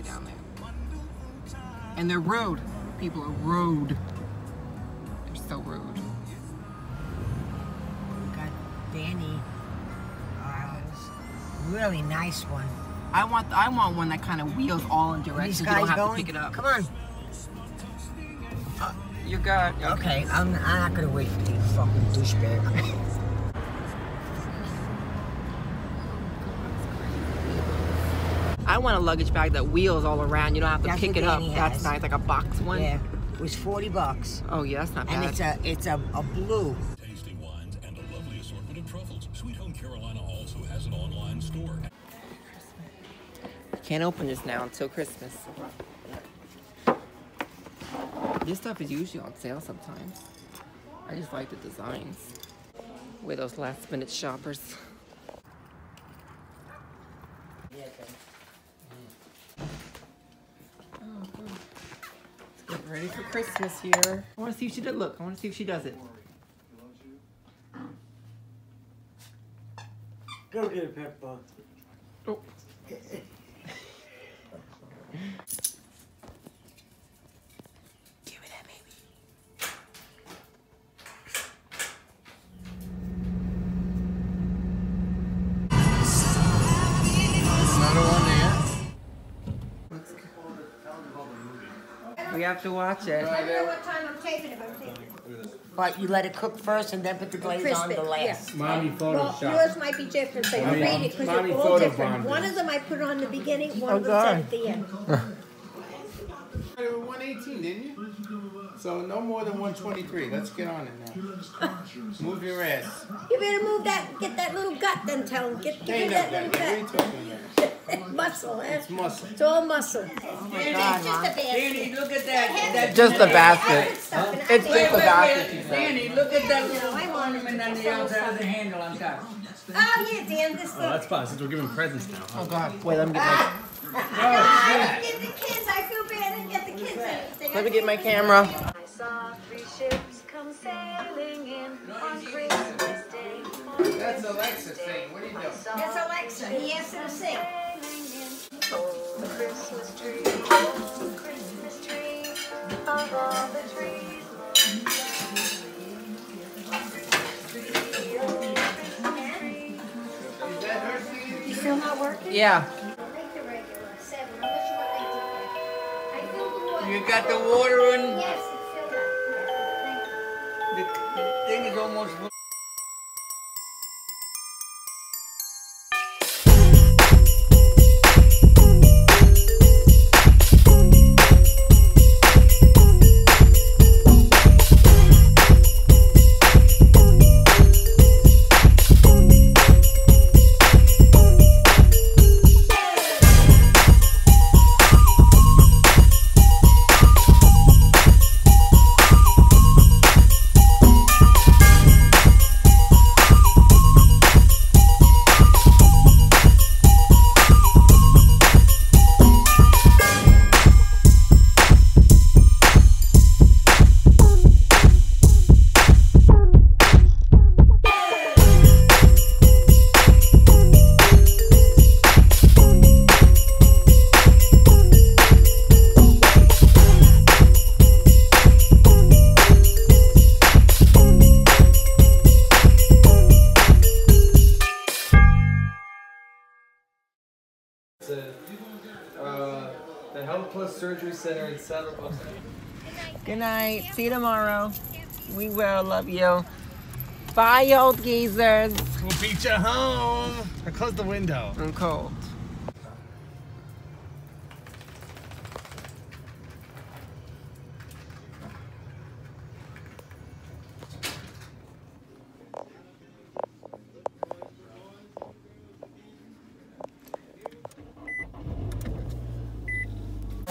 down there. And they're rude. People are rude. They're so rude. We Got Danny. Uh, really nice one. I want I want one that kind of wheels all in directions. You don't have going. to pick it up. Come on. You're good. Okay, I'm, I'm not gonna wait for you, fucking douchebag. I want a luggage bag that wheels all around. You don't have to That's pick what it up. Danny That's has. nice, like a box one. yeah, it was 40 bucks. Oh yeah, that's not bad. And it's a it's a, a blue. Tasty wines and a lovely assortment of truffles. Sweet Home Carolina also has an online store. Can't open this now until Christmas. This stuff is usually on sale sometimes. I just like the designs. With those last minute shoppers. Oh, good. Let's get ready for Christmas here. I want to see if she does. Look, I want to see if she does it. Go get a pepper. Oh. We have to watch it. I don't know what time I'm taping it, but I'm taping it. But you let it cook first and then put the glaze on the Crispy, last. Mommy Well, Photoshop. yours might be different, so you Mommy- read it, because they're all different. One of them I put on the beginning, one Oh, of them God. at the end. You were 118, didn't you? So no more than 123. Let's get on it now. Move your ass. You better move that, get that little gut then, tell him, get, get that little What are you gut. talking? Muscle, eh? It's muscle. It's all muscle. God, It's just Mom. a basket. Danny, look at that. that Just the I basket. put stuff in it. I It's think- just the basket. she said. Danny, look at that You know, I want ornament on the outside of the handle on top. Oh, yeah, Dan, this Oh, that's fine, since we're giving presents now. Oh God. Wait, let me get my No, I didn't get the kids, I feel bad, I didn't get the kids anything. let me get my camera. I saw three ships come sailing in on Christmas Day. That's Alexa saying. What are you doing? That's Alexa, he asked her to sing. Oh, the Christmas tree, oh, Christmas tree, of all the trees. Is that her singing? You still not working? Yeah. Make the regular, seven, unless you want eight. I filled the water. You got the water in, Yes, the, the thing is Surgery Center in Saddlebrook. Good night. See you tomorrow. We will. Love you. Bye, you old geezers. We'll beat you home. I close the window. I'm cold.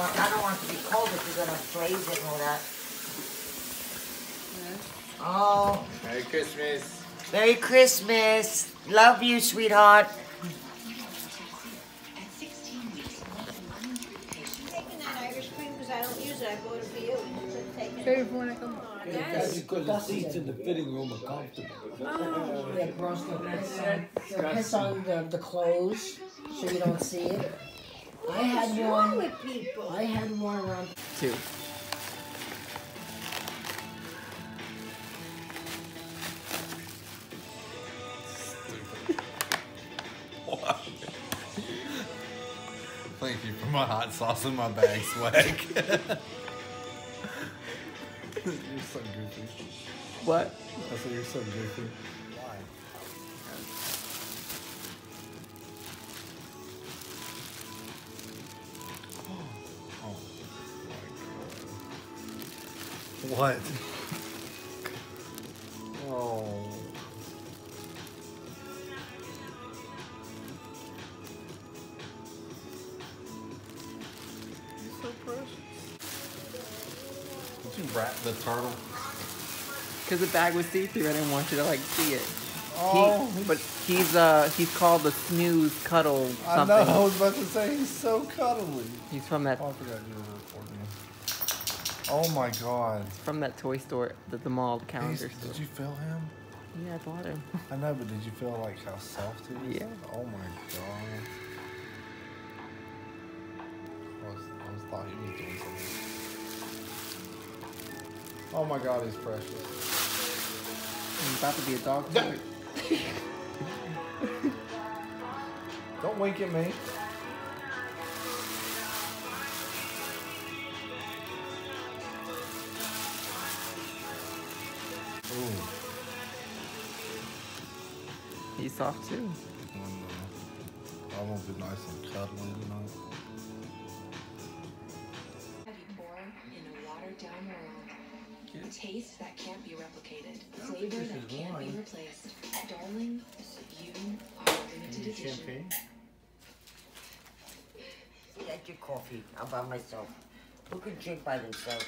Well, I don't want it to be cold if you're gonna blaze it and all that. Oh, Merry Christmas. Merry Christmas. Love you, sweetheart. Taking that Irish cream, I don't use it, I bought it for you. Take it. That's because the seats in the fitting room are comfortable. Oh. Yeah, girls don't piss on, on the, the clothes so you don't see it. I had What's wrong one. with people? I had one around. Two. Thank you for my hot sauce in my bag, swag. you're so goofy. What? I said you're so goofy. What? Oh. You're so precious. Did you wrap the turtle? Because the bag was see-through. I didn't want you to like see it. Oh, He, but he's uh he's called the snooze cuddle something. I something. know. I was about to say he's so cuddly. He's from that Oh, I forgot you were recording. Oh my god. from that toy store, the, the mall He's- calendar store. did you feel him? Yeah, I bought him. I know, but did you feel like how soft he was? Yeah. Oh my god. I was, I was thought he was doing something. Oh my god, he's precious. He's about to be a dog. Don't wink at me. He's soft too. I won't be nice and cuddly tonight. born in a watered down world. Taste that can't be replicated. Flavor that can't be replaced. Darling, you are a limited edition. Champagne? Get your coffee. I'm by myself. Who can drink by themselves?